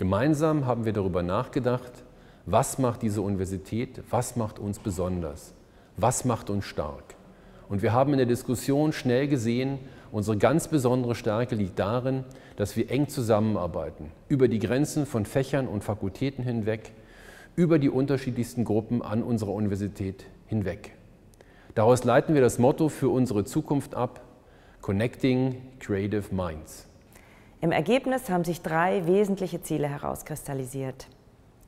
Gemeinsam haben wir darüber nachgedacht, was macht diese Universität, was macht uns besonders, was macht uns stark. Und wir haben in der Diskussion schnell gesehen, unsere ganz besondere Stärke liegt darin, dass wir eng zusammenarbeiten, über die Grenzen von Fächern und Fakultäten hinweg, über die unterschiedlichsten Gruppen an unserer Universität hinweg. Daraus leiten wir das Motto für unsere Zukunft ab, Connecting Creative Minds. Im Ergebnis haben sich drei wesentliche Ziele herauskristallisiert.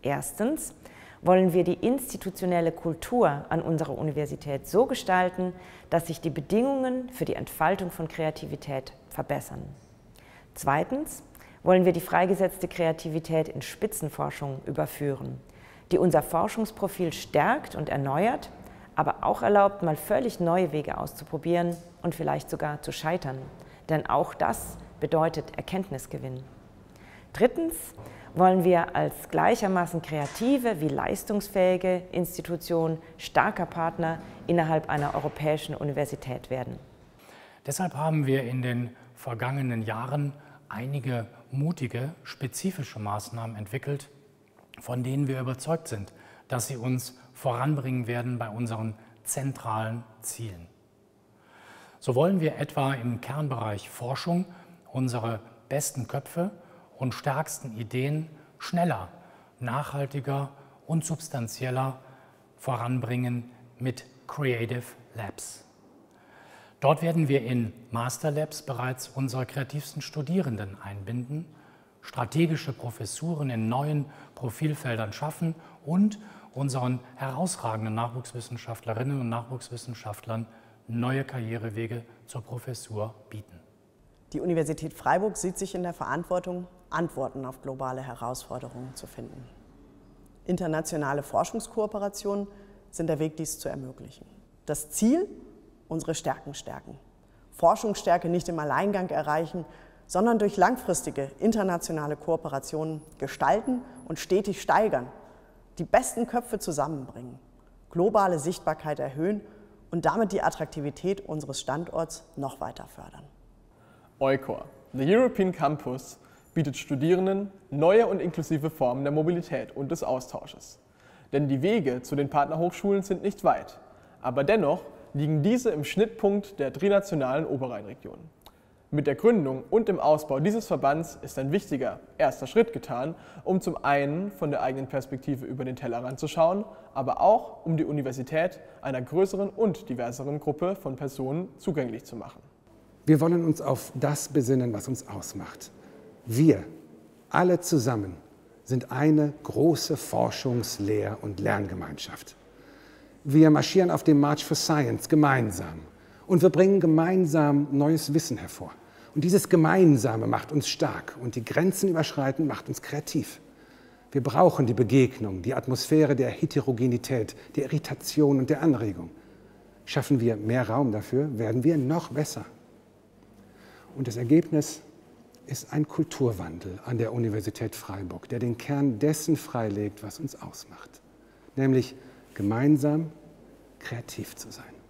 Erstens wollen wir die institutionelle Kultur an unserer Universität so gestalten, dass sich die Bedingungen für die Entfaltung von Kreativität verbessern. Zweitens wollen wir die freigesetzte Kreativität in Spitzenforschung überführen, die unser Forschungsprofil stärkt und erneuert, aber auch erlaubt, mal völlig neue Wege auszuprobieren und vielleicht sogar zu scheitern. Denn auch das bedeutet Erkenntnisgewinn. Drittens wollen wir als gleichermaßen kreative wie leistungsfähige Institution starker Partner innerhalb einer europäischen Universität werden. Deshalb haben wir in den vergangenen Jahren einige mutige, spezifische Maßnahmen entwickelt, von denen wir überzeugt sind, dass sie uns voranbringen werden bei unseren zentralen Zielen. So wollen wir etwa im Kernbereich Forschung unsere besten Köpfe und stärksten Ideen schneller, nachhaltiger und substanzieller voranbringen mit Creative Labs. Dort werden wir in Master Labs bereits unsere kreativsten Studierenden einbinden, strategische Professuren in neuen Profilfeldern schaffen und unseren herausragenden Nachwuchswissenschaftlerinnen und Nachwuchswissenschaftlern neue Karrierewege zur Professur bieten. Die Universität Freiburg sieht sich in der Verantwortung, Antworten auf globale Herausforderungen zu finden. Internationale Forschungskooperationen sind der Weg, dies zu ermöglichen. Das Ziel, unsere Stärken stärken. Forschungsstärke nicht im Alleingang erreichen, sondern durch langfristige internationale Kooperationen gestalten und stetig steigern, die besten Köpfe zusammenbringen, globale Sichtbarkeit erhöhen und damit die Attraktivität unseres Standorts noch weiter fördern. EUCOR, the European Campus, bietet Studierenden neue und inklusive Formen der Mobilität und des Austausches. Denn die Wege zu den Partnerhochschulen sind nicht weit, aber dennoch liegen diese im Schnittpunkt der trinationalen Oberrheinregion. Mit der Gründung und dem Ausbau dieses Verbands ist ein wichtiger erster Schritt getan, um zum einen von der eigenen Perspektive über den Tellerrand zu schauen, aber auch um die Universität einer größeren und diverseren Gruppe von Personen zugänglich zu machen. Wir wollen uns auf das besinnen, was uns ausmacht. Wir, alle zusammen, sind eine große Forschungs-, Lehr- und Lerngemeinschaft. Wir marschieren auf dem March for Science gemeinsam und wir bringen gemeinsam neues Wissen hervor. Und dieses Gemeinsame macht uns stark und die Grenzen überschreiten macht uns kreativ. Wir brauchen die Begegnung, die Atmosphäre der Heterogenität, der Irritation und der Anregung. Schaffen wir mehr Raum dafür, werden wir noch besser. Und das Ergebnis ist ein Kulturwandel an der Universität Freiburg, der den Kern dessen freilegt, was uns ausmacht, nämlich gemeinsam kreativ zu sein.